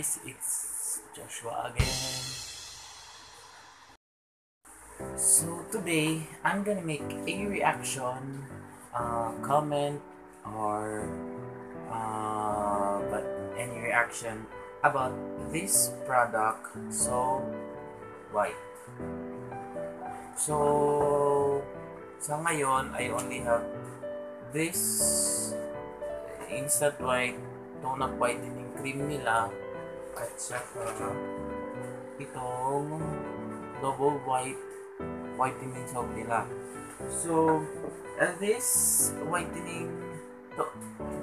guys, it's Joshua again. So today, I'm gonna make a reaction, uh, comment, or uh, but any reaction about this product, so white. So, sa ngayon, I only have this instant white tone up whitening cream nila at saka itong double white whitening soap nila. So, uh, this whitening to,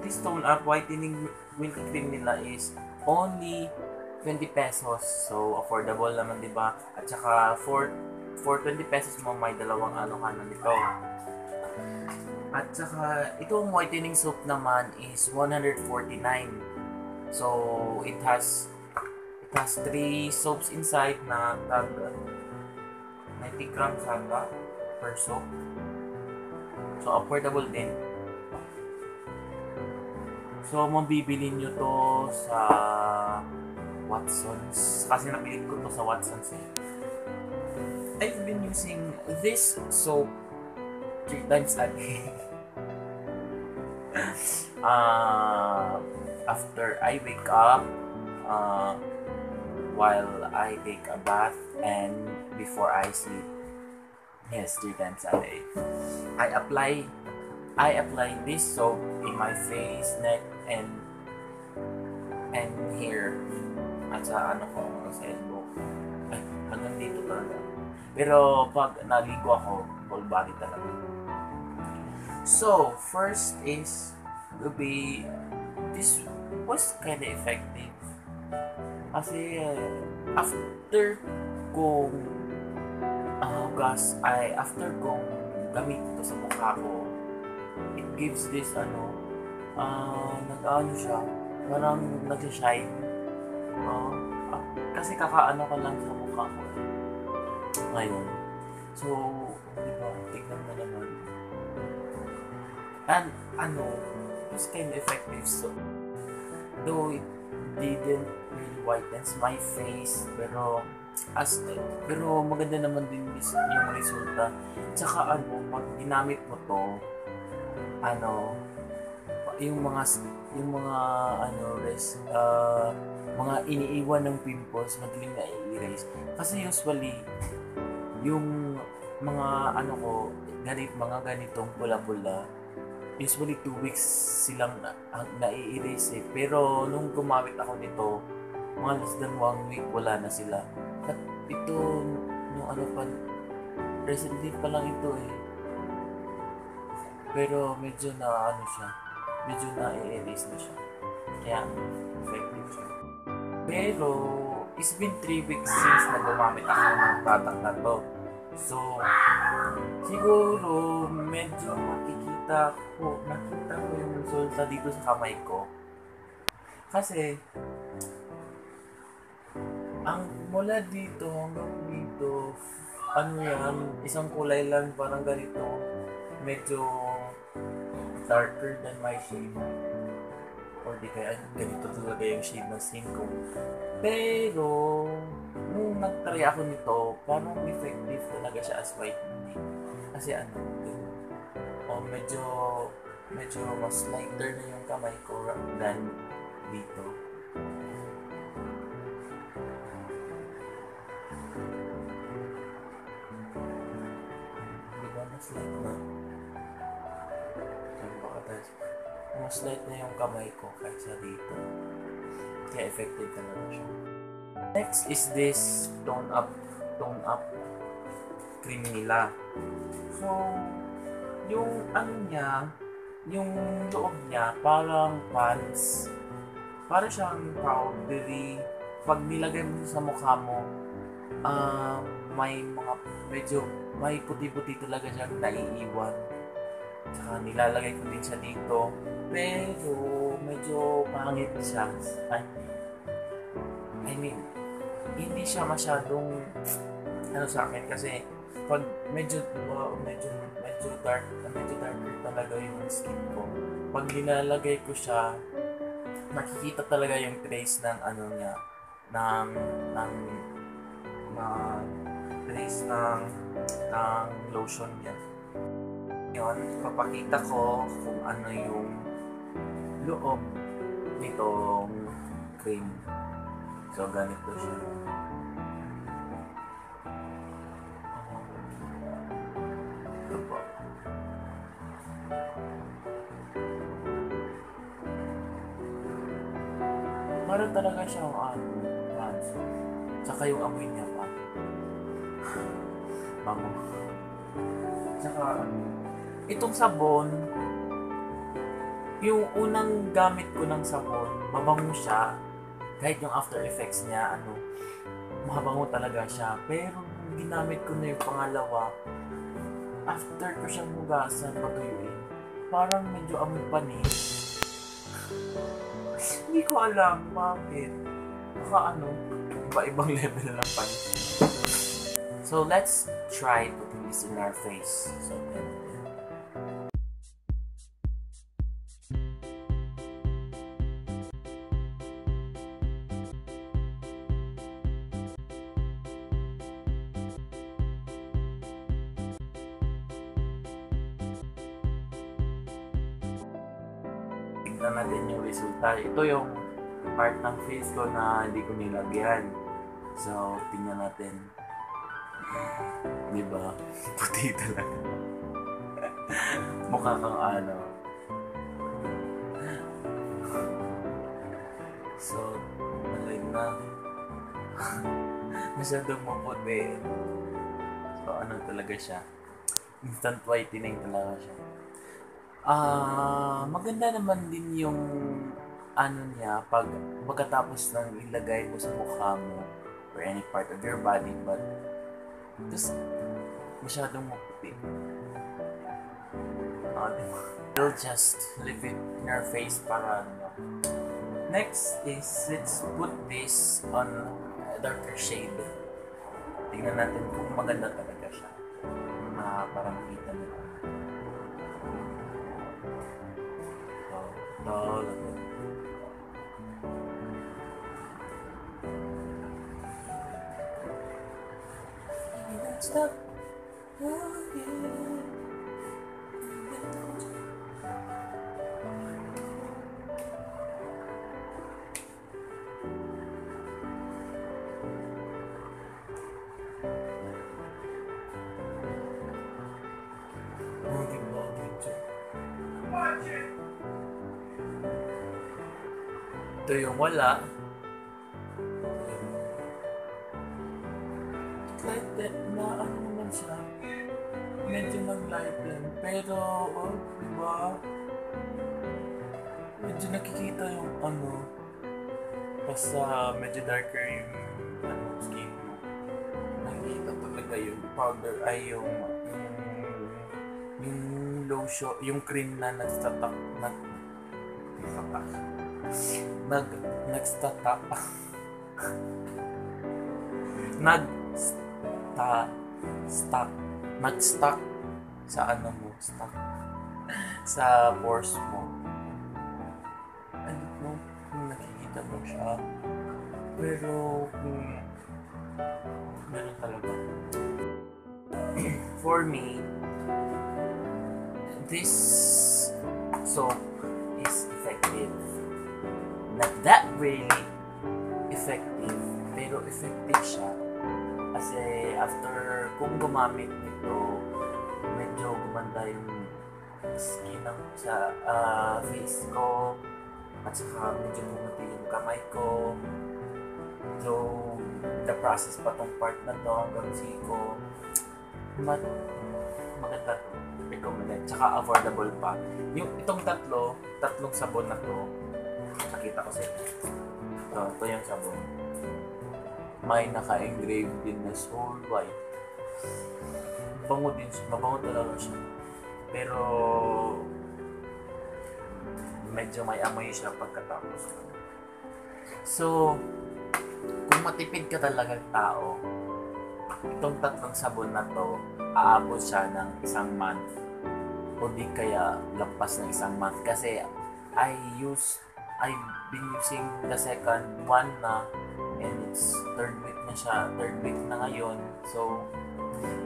this tone up whitening milk cream nila is only 20 pesos. So, affordable naman, di ba? At saka, for, for 20 pesos mo, may dalawang ano ka na nito. At saka, itong whitening soap naman is 149. So, it has has three soaps inside na tag 90 grams hanga per soap. So, affordable din. So, mabibili nyo to sa Watsons. Kasi nabili ko to sa Watsons eh. I've been using this soap three times a day. uh, after I wake up, uh, while I take a bath, and before I sleep. Yes, three times a day. I apply, I apply this soap in my face, neck, and and here at sa ano ko sa elbow. Ay, hanggang dito talaga. Pero pag naligo ako, whole body talaga. So, first is to be this was kind of effective. Kasi after kong uh, gas ay after kong gamit ito sa mukha ko, it gives this ano, uh, nag-ano siya, parang nag-shine. Uh, kasi kakaano ka lang sa mukha ko. Ngayon. So, di ba, tignan mo naman. And, ano, it was kind of effective. So, though it didn't really whitens my face, pero, as, pero maganda naman din yung resulta. Tsaka ano, pag ginamit mo to, ano, yung mga yung mga ano res uh, mga iniiwan ng pimples madaling na i-erase kasi usually yung mga ano ko ganit mga ganitong pula-pula usually 2 weeks silang na, na-erase eh. pero nung gumamit ako nito mga less than 1 week wala na sila at ito yung ano pa recently pa lang ito eh pero medyo na ano siya medyo na-erase na siya. Kaya, effective siya. Pero, it's been 3 weeks since na gumamit ako ng product na to. So, siguro, medyo makikita ko, nakita ko yung resulta dito sa kamay ko. Kasi, ang mula dito hanggang dito, ano yan, isang kulay lang, parang ganito, medyo darker than my shade. Or di kaya ganito talaga yung shade ng skin ko. Pero, nung nag-try ako nito, parang effective talaga siya as whitening. Kasi ano, medyo medyo mas lighter na yung kamay ko than dito. Diba mas light na? Tapos, mas light na yung kamay ko kaysa dito. Kaya effective talaga siya. Next is this tone up, tone up cream nila. So, yung ano niya, yung loob niya, parang pants. Parang siyang powdery. Pag nilagay mo sa mukha mo, uh, may mga medyo may puti-puti talaga siyang naiiwan. Tsaka nilalagay ko din siya dito. Pero medyo pangit siya. Ay, I mean, hindi siya masyadong ano sa akin kasi pag medyo uh, medyo medyo dark medyo darker talaga yung skin ko pag nilalagay ko siya nakikita talaga yung trace ng ano niya, ng, ng, ng trace ng, ng lotion niya. Yun, papakita ko kung ano yung loob nitong cream. So, ganito siya. Meron talaga siyang ano, France. Tsaka yung amoy niya pa. Bango. Tsaka ano, itong sabon, yung unang gamit ko ng sabon, mabango siya. Kahit yung after effects niya, ano, mabango talaga siya. Pero ginamit ko na yung pangalawa, after ko siyang hugasan, patuyuin, parang medyo amoy panis. Hindi ko alam bakit. Baka ano, iba-ibang level ng panis. So let's try putting this in our face. So then, resulta. Ito yung part ng face ko na hindi ko nilagyan. So, tingnan natin. Di ba? Puti talaga. Mukha kang ano. So, nalay na. Masyadong maputi. So, ano talaga siya? Instant whitening talaga siya. Ah, maganda naman din yung ano niya pag pagkatapos ng ilagay mo sa mukha mo or any part of your body but just masyadong maputi. Ah, di ba? We'll just leave it in our face para ano. Next is let's put this on a darker shade. Tingnan natin kung maganda talaga siya. Na parang kita nila. Stop. Ito yung wala. Kahit medyo nag-light lang. Pero, oh, diba? Medyo nakikita yung ano, basta medyo darker yung ano, skin mo. Nakikita talaga yung powder, ay yung, yung, lotion, yung cream na nagtatak, nag, nagtatak, nag, nagstatak, nag, sta, stuck, nag-stuck sa ano mo, stuck sa pores mo. Ano mo, kung nakikita mo siya. Pero kung ganun talaga. For me, this soap is effective. Not that really effective, pero effective siya. Kasi after kung gumamit nito, medyo gumanda yung skin ng sa ah, face ko at saka medyo bumuti yung kamay ko. So, the process pa tong part na to hanggang siko. Mat maganda to. Recommended. Tsaka affordable pa. Yung itong tatlo, tatlong sabon na to, nakita ko sa inyo. Ito, ito yung sabon may naka-engrave din na soul white. Bango din siya. Mabango talaga siya. Pero medyo may amoy siya pagkatapos. So, kung matipid ka talagang tao, itong tatlong sabon na to, aabot siya ng isang month o di kaya lampas ng isang month kasi I use I've been using the second one na and it's third week na siya, third week na ngayon. So,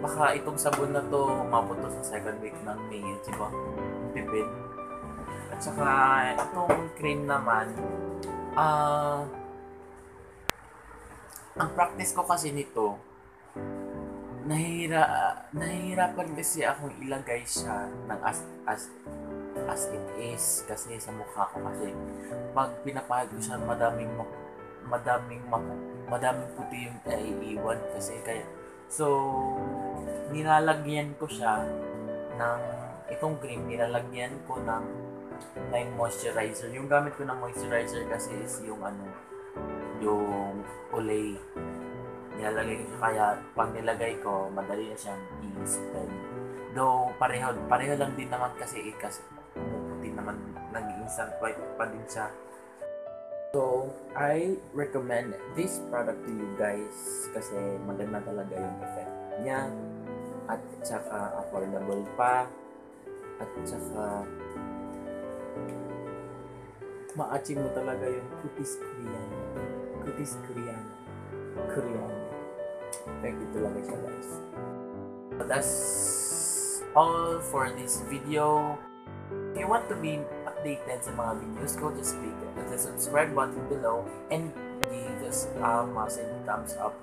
baka itong sabon na to umabot to sa second week ng May, di ba? Pipid. At saka, itong cream naman, ah, ang practice ko kasi nito, nahihira, nahihirapan kasi akong ilagay siya ng as, as, as it is. Kasi sa mukha ko kasi pag pinapahid ko siya madaming ma- madaming ma- madaming puti yung naiiwan kasi kaya. So nilalagyan ko siya ng itong cream nilalagyan ko ng ng moisturizer. Yung gamit ko ng moisturizer kasi is yung ano yung Olay nilalagay ko kaya pag nilagay ko madali na siyang i-spend. Though pareho pareho lang din naman kasi eh, kasi nag-instant white pa din siya. So, I recommend this product to you guys kasi maganda talaga yung effect niya. At saka affordable pa. At saka ma-achieve mo talaga yung kutis Korean. Kutis Korean. Korean. Thank you talaga siya guys. So that's all for this video. If you want to be updated sa mga videos ko just click the subscribe button below and give us a massive thumbs up